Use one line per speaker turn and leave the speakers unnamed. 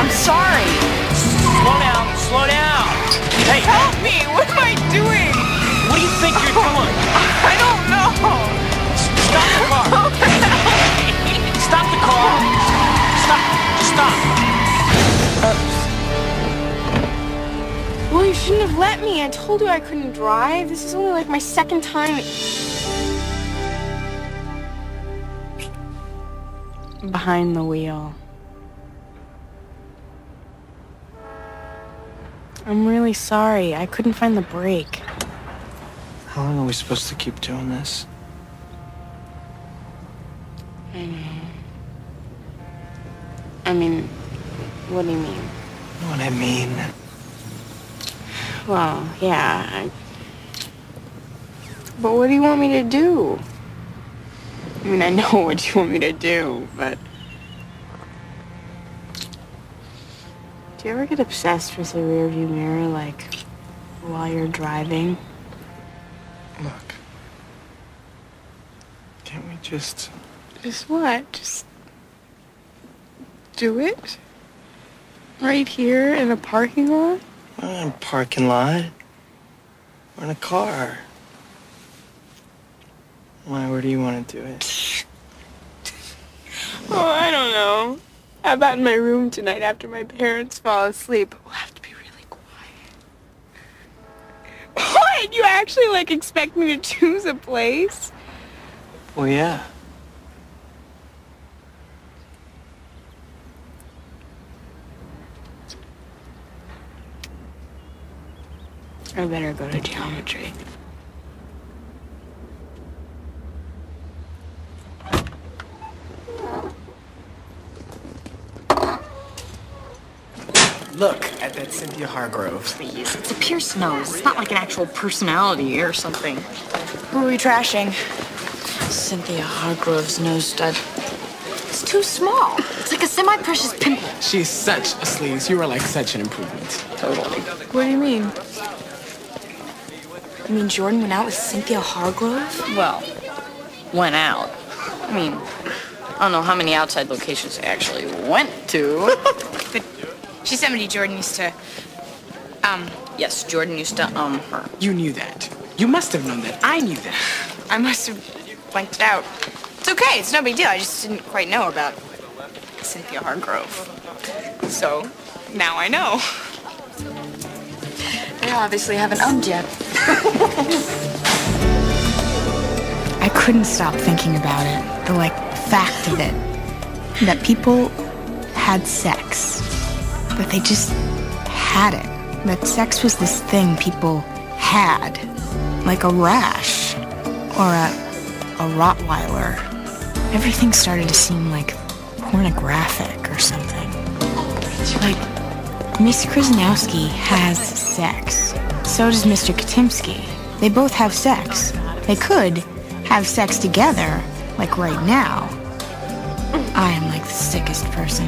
I'm sorry.
Slow down, slow down. Hey,
Help me! What am I doing?
what do you think you're oh, doing?
I don't know.
Stop the car. Stop the car. Stop. Just stop.
Well, you shouldn't have let me. I told you I couldn't drive. This is only like my second time. Behind the wheel. I'm really sorry. I couldn't find the brake.
How long are we supposed to keep doing this?
I know. I mean, what do you mean?
You know what I mean?
Well, yeah. I... But what do you want me to do? I mean, I know what you want me to do, but. Do you ever get obsessed with the rearview mirror, like, while you're driving?
Look. Can't we just.
Just what? Just. do it? Right here in a parking lot?
We're not in a parking lot. We're in a car. Why, where do you want to do it?
Oh, I don't know. How about in my room tonight after my parents fall asleep? We'll have to be really quiet. What? You actually, like, expect me to choose a place?
Well, yeah.
I better go to geometry.
Look at that Cynthia Hargrove.
Please, it's a pierced nose. It's not like an actual personality or something.
Who are we trashing?
Cynthia Hargrove's nose stud. It's too small. It's like a semi-precious pimple.
She's such a sleaze. You are like such an improvement.
Totally.
What do you mean?
I mean, Jordan went out with Cynthia Hargrove? Well, went out. I mean, I don't know how many outside locations they actually went to.
She's somebody Jordan used to. Um,
yes, Jordan used to um her.
You knew that. You must have known that. I knew that.
I must have blanked it out. It's okay. It's no big deal. I just didn't quite know about Cynthia Hargrove. So now I know.
They obviously haven't owned yet.
I couldn't stop thinking about it. The like fact of it. That people had sex. That they just had it. That sex was this thing people had. Like a rash. Or a a Rottweiler. Everything started to seem like pornographic or something. Like Miss Krasnowski has sex. So does Mr. Katimski. They both have sex. They could have sex together, like right now. I am like the sickest person.